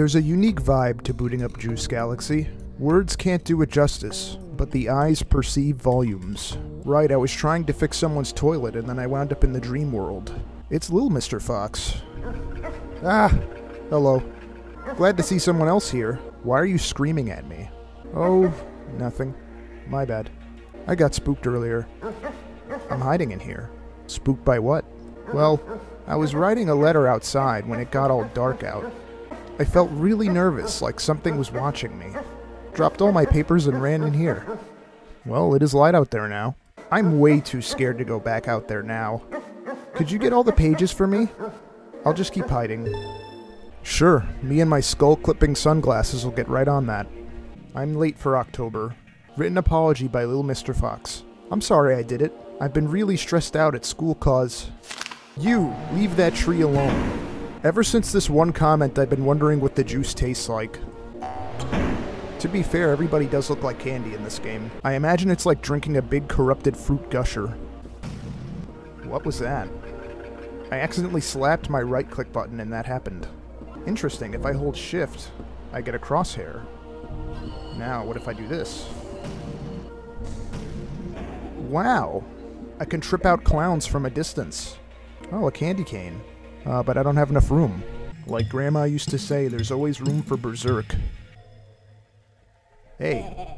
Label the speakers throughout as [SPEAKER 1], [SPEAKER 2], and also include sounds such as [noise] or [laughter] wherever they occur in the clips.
[SPEAKER 1] There's a unique vibe to booting up Juice Galaxy. Words can't do it justice, but the eyes perceive volumes. Right, I was trying to fix someone's toilet and then I wound up in the dream world. It's little Mr. Fox. Ah, hello. Glad to see someone else here. Why are you screaming at me? Oh, nothing. My bad. I got spooked earlier. I'm hiding in here. Spooked by what? Well, I was writing a letter outside when it got all dark out. I felt really nervous, like something was watching me. Dropped all my papers and ran in here. Well, it is light out there now. I'm way too scared to go back out there now. Could you get all the pages for me? I'll just keep hiding. Sure, me and my skull clipping sunglasses will get right on that. I'm late for October. Written apology by little Mr. Fox. I'm sorry I did it. I've been really stressed out at school cause. You, leave that tree alone. Ever since this one comment, I've been wondering what the juice tastes like. To be fair, everybody does look like candy in this game. I imagine it's like drinking a big corrupted fruit gusher. What was that? I accidentally slapped my right click button and that happened. Interesting, if I hold shift, I get a crosshair. Now, what if I do this? Wow! I can trip out clowns from a distance. Oh, a candy cane. Uh, but I don't have enough room. Like Grandma used to say, there's always room for Berserk. Hey.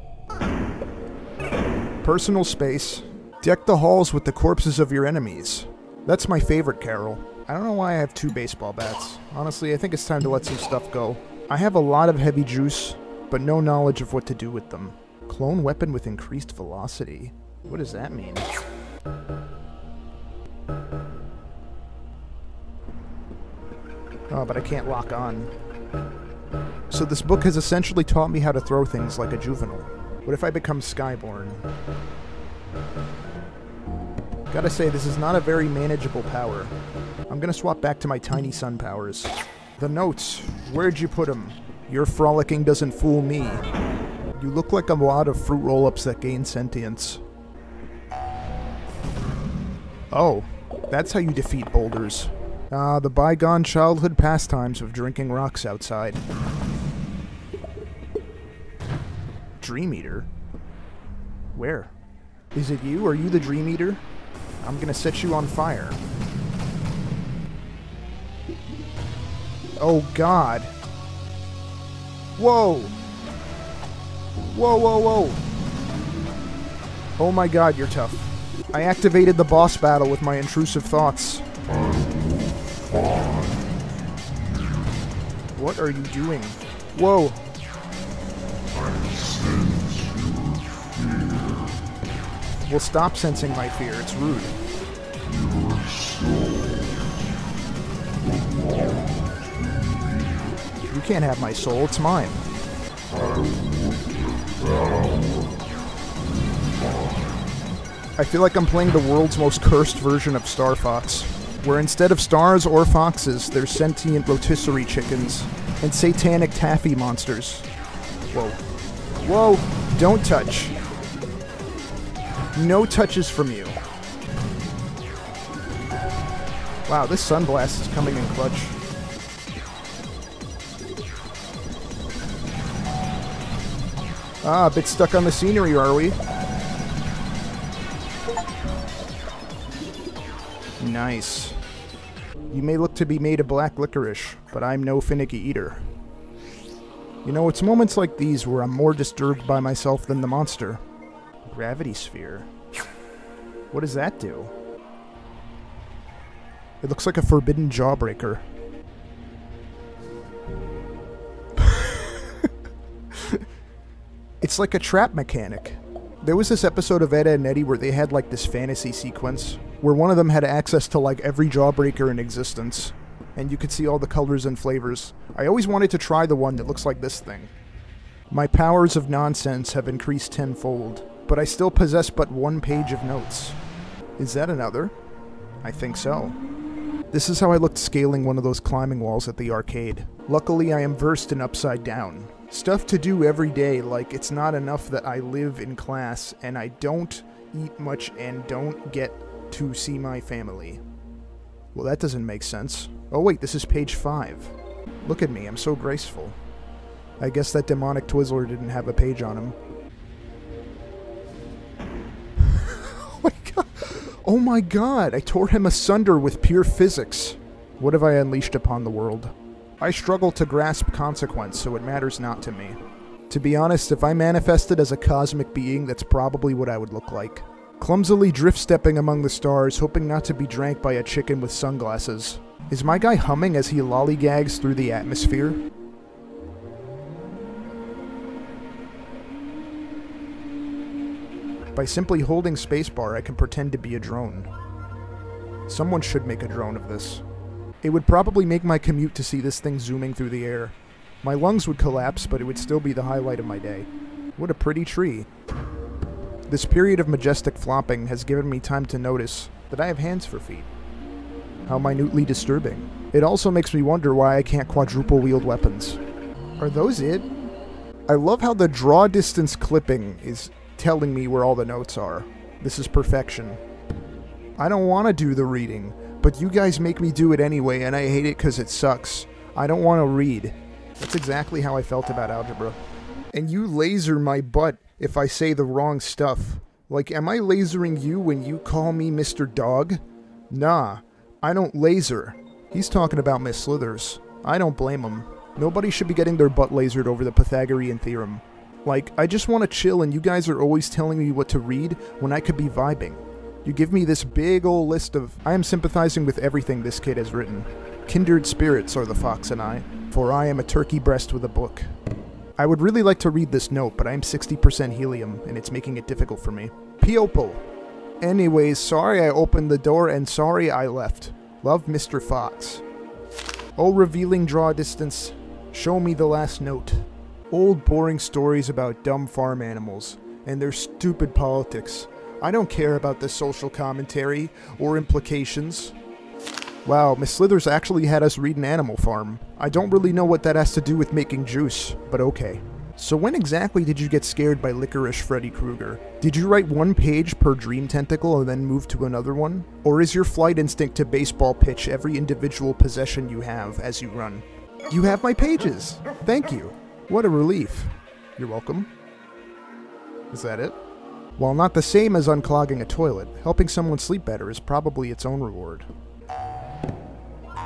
[SPEAKER 1] Personal space. Deck the halls with the corpses of your enemies. That's my favorite carol. I don't know why I have two baseball bats. Honestly, I think it's time to let some stuff go. I have a lot of heavy juice, but no knowledge of what to do with them. Clone weapon with increased velocity. What does that mean? Oh, but I can't lock on. So this book has essentially taught me how to throw things like a juvenile. What if I become Skyborn? Gotta say, this is not a very manageable power. I'm gonna swap back to my tiny sun powers. The notes. Where'd you put them? Your frolicking doesn't fool me. You look like a lot of fruit roll-ups that gain sentience. Oh, that's how you defeat boulders. Ah, the bygone childhood pastimes of drinking rocks outside. Dream Eater? Where? Is it you? Are you the Dream Eater? I'm gonna set you on fire. Oh god. Whoa! Whoa, whoa, whoa! Oh my god, you're tough. I activated the boss battle with my intrusive thoughts. What are you doing? Whoa! Well, stop sensing my fear. It's rude. You can't have my soul. It's mine. I feel like I'm playing the world's most cursed version of Star Fox, where instead of stars or foxes, there's sentient rotisserie chickens and satanic taffy monsters. Whoa. Whoa! Don't touch. No touches from you. Wow, this sunblast is coming in clutch. Ah, a bit stuck on the scenery, are we? Nice. You may look to be made of black licorice, but I'm no finicky eater. You know, it's moments like these where I'm more disturbed by myself than the monster. Gravity sphere. What does that do? It looks like a forbidden jawbreaker. [laughs] it's like a trap mechanic. There was this episode of Ed, Edd n Eddy where they had like this fantasy sequence where one of them had access to like every jawbreaker in existence and you could see all the colors and flavors. I always wanted to try the one that looks like this thing. My powers of nonsense have increased tenfold, but I still possess but one page of notes. Is that another? I think so. This is how I looked scaling one of those climbing walls at the arcade. Luckily, I am versed in Upside Down. Stuff to do every day, like it's not enough that I live in class and I don't eat much and don't get to see my family. Well, that doesn't make sense. Oh wait, this is page 5. Look at me, I'm so graceful. I guess that demonic Twizzler didn't have a page on him. [laughs] oh my god! Oh my god! I tore him asunder with pure physics. What have I unleashed upon the world? I struggle to grasp consequence, so it matters not to me. To be honest, if I manifested as a cosmic being, that's probably what I would look like. Clumsily drift stepping among the stars, hoping not to be drank by a chicken with sunglasses. Is my guy humming as he lollygags through the atmosphere? By simply holding spacebar, I can pretend to be a drone. Someone should make a drone of this. It would probably make my commute to see this thing zooming through the air. My lungs would collapse, but it would still be the highlight of my day. What a pretty tree. This period of majestic flopping has given me time to notice that I have hands for feet. How minutely disturbing. It also makes me wonder why I can't quadruple wield weapons. Are those it? I love how the draw distance clipping is telling me where all the notes are. This is perfection. I don't want to do the reading, but you guys make me do it anyway, and I hate it because it sucks. I don't want to read. That's exactly how I felt about algebra. And you laser my butt if I say the wrong stuff. Like, am I lasering you when you call me Mr. Dog? Nah, I don't laser. He's talking about Miss Slithers. I don't blame him. Nobody should be getting their butt lasered over the Pythagorean theorem. Like, I just want to chill and you guys are always telling me what to read when I could be vibing. You give me this big ol' list of. I am sympathizing with everything this kid has written. Kindred spirits are the fox and I, for I am a turkey breast with a book. I would really like to read this note, but I am 60% helium, and it's making it difficult for me. Piopo. Anyways, sorry I opened the door and sorry I left. Love, Mr. Fox. Oh, revealing draw distance, show me the last note. Old boring stories about dumb farm animals and their stupid politics. I don't care about the social commentary or implications. Wow, Miss Slithers actually had us read an Animal Farm. I don't really know what that has to do with making juice, but okay. So when exactly did you get scared by Licorice Freddy Krueger? Did you write one page per dream tentacle and then move to another one? Or is your flight instinct to baseball pitch every individual possession you have as you run? You have my pages! Thank you! What a relief. You're welcome. Is that it? While not the same as unclogging a toilet, helping someone sleep better is probably its own reward.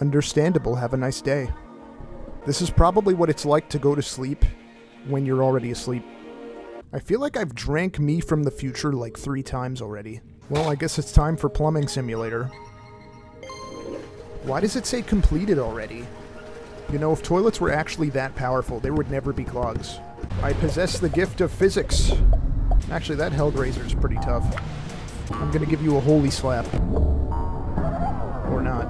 [SPEAKER 1] Understandable, have a nice day. This is probably what it's like to go to sleep when you're already asleep. I feel like I've drank me from the future like three times already. Well, I guess it's time for Plumbing Simulator. Why does it say completed already? You know, if toilets were actually that powerful, there would never be clogs. I possess the gift of physics. Actually, that Hellraiser's pretty tough. I'm gonna give you a holy slap. Or not.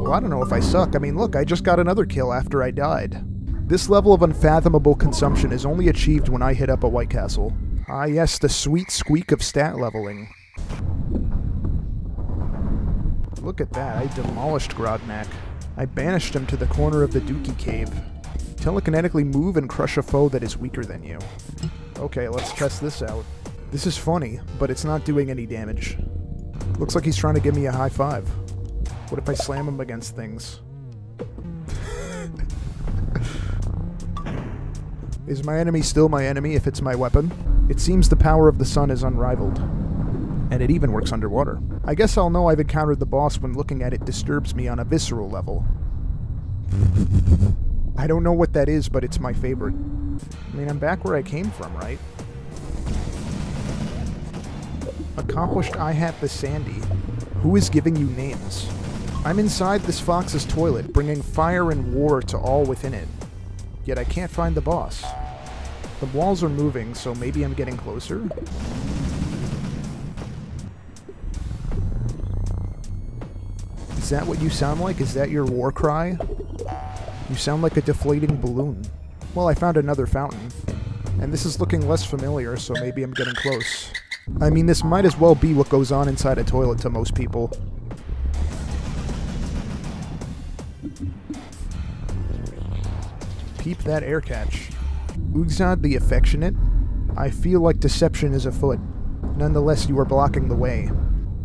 [SPEAKER 1] Well, I don't know if I suck. I mean, look, I just got another kill after I died. This level of unfathomable consumption is only achieved when I hit up a White Castle. Ah yes, the sweet squeak of stat leveling. Look at that, I demolished Grodnak. I banished him to the corner of the Dookie Cave. Telekinetically move and crush a foe that is weaker than you. Okay, let's test this out. This is funny, but it's not doing any damage. Looks like he's trying to give me a high five. What if I slam him against things? [laughs] Is my enemy still my enemy if it's my weapon? It seems the power of the sun is unrivaled. And it even works underwater. I guess I'll know I've encountered the boss when looking at it disturbs me on a visceral level. I don't know what that is, but it's my favorite. I mean, I'm back where I came from, right? Accomplished I hat the Sandy. Who is giving you names? I'm inside this fox's toilet, bringing fire and war to all within it. yet I can't find the boss. The walls are moving, so maybe I'm getting closer? Is that what you sound like? Is that your war cry? You sound like a deflating balloon. Well, I found another fountain. And this is looking less familiar, so maybe I'm getting close. I mean, this might as well be what goes on inside a toilet to most people. Peep that air catch. Ugzad the Affectionate? I feel like deception is afoot. Nonetheless, you are blocking the way.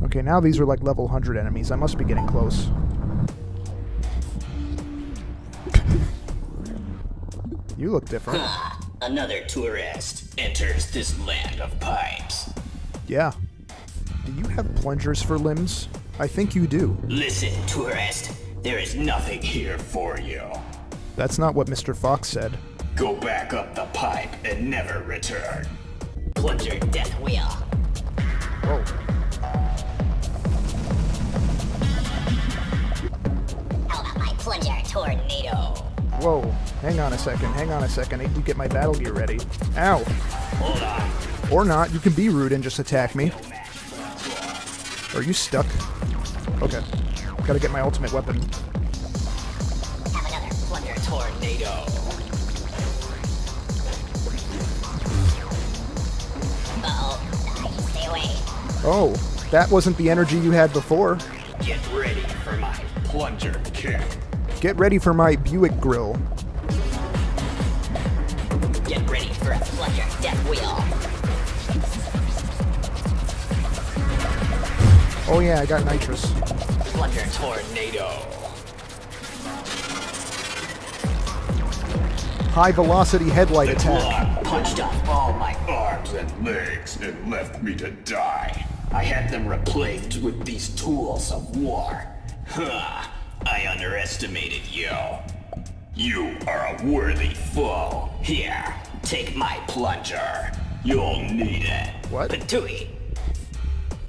[SPEAKER 1] Okay, now these are like level 100 enemies. I must be getting close. [laughs] you look different.
[SPEAKER 2] Another tourist enters this land of pipes.
[SPEAKER 1] Yeah. Do you have plungers for limbs? I think you do.
[SPEAKER 2] Listen, tourist, there is nothing here for you.
[SPEAKER 1] That's not what Mr. Fox said.
[SPEAKER 2] Go back up the pipe and never return.
[SPEAKER 3] Plunger death wheel.
[SPEAKER 1] Oh.
[SPEAKER 3] Tornado?
[SPEAKER 1] Whoa. Hang on a second. Hang on a second. I need to get my battle gear ready. Ow.
[SPEAKER 2] Hold on.
[SPEAKER 1] Or not. You can be rude and just attack me. Are you stuck? Okay. Gotta get my ultimate weapon.
[SPEAKER 3] Have another plunger
[SPEAKER 2] Tornado.
[SPEAKER 3] Uh-oh. Stay away.
[SPEAKER 1] Oh, that wasn't the energy you had before.
[SPEAKER 2] Get ready for my plunger kick.
[SPEAKER 1] Get ready for my Buick grill.
[SPEAKER 3] Get ready for a plunger death wheel.
[SPEAKER 1] Oh yeah, I got nitrous.
[SPEAKER 2] Plunger tornado.
[SPEAKER 1] High velocity headlight
[SPEAKER 2] The
[SPEAKER 1] attack.
[SPEAKER 2] Glock punched off all my arms and legs and left me to die. I had them replaced with these tools of war. Huh. I underestimated you. You are a worthy foe. Here, take my plunger. You'll need it.
[SPEAKER 1] What?
[SPEAKER 2] Patooey.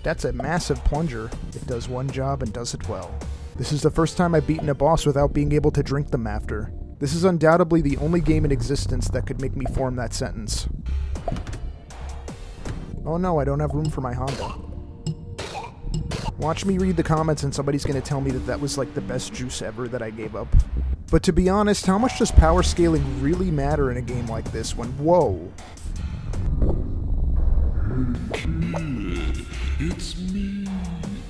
[SPEAKER 1] That's a massive plunger. It does one job and does it well. This is the first time I've beaten a boss without being able to drink them after. This is undoubtedly the only game in existence that could make me form that sentence. Oh no, I don't have room for my Honda. Watch me read the comments and somebody's gonna tell me that that was like the best juice ever that I gave up. But to be honest, how much does power scaling really matter in a game like this when, whoa,
[SPEAKER 4] It's me,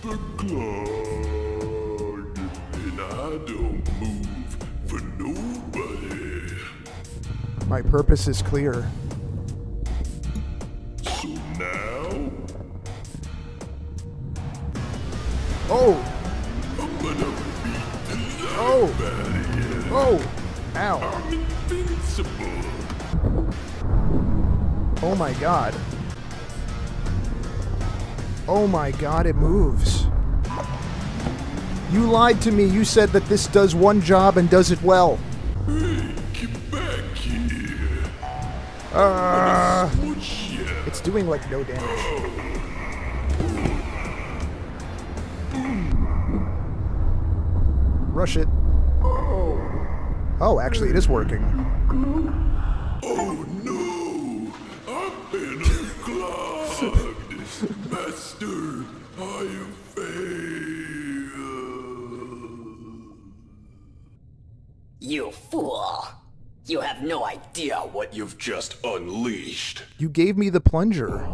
[SPEAKER 4] the Glog, and I don't move for nobody.
[SPEAKER 1] my purpose is clear. Oh!
[SPEAKER 4] I'm gonna beat the
[SPEAKER 1] Oh!
[SPEAKER 4] life out of you.
[SPEAKER 1] Oh! Ow!
[SPEAKER 4] I'm invincible.
[SPEAKER 1] Oh my god. Oh my god, it moves. You lied to me. You said that this does one job and does it well.
[SPEAKER 4] Hey, get back here.
[SPEAKER 1] Uh, it's doing like no damage. Rush it. Oh, actually, it is working.
[SPEAKER 4] Oh no! I've been unclogged! Master, I have failed!
[SPEAKER 2] You fool. You have no idea what you've just unleashed.
[SPEAKER 1] You gave me the plunger.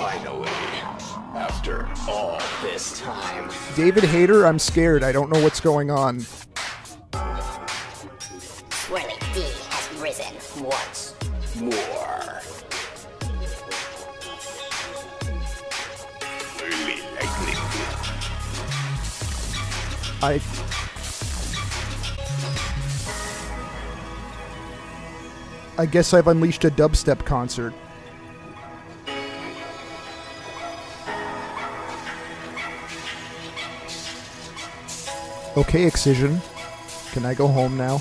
[SPEAKER 2] Finally, after all this time.
[SPEAKER 1] David Hayter, I'm scared. I don't know what's going on.
[SPEAKER 3] Swirly D has risen.
[SPEAKER 2] once more. Really likely.
[SPEAKER 1] I. I guess I've unleashed a dubstep concert. Okay, Excision. Can I go home now?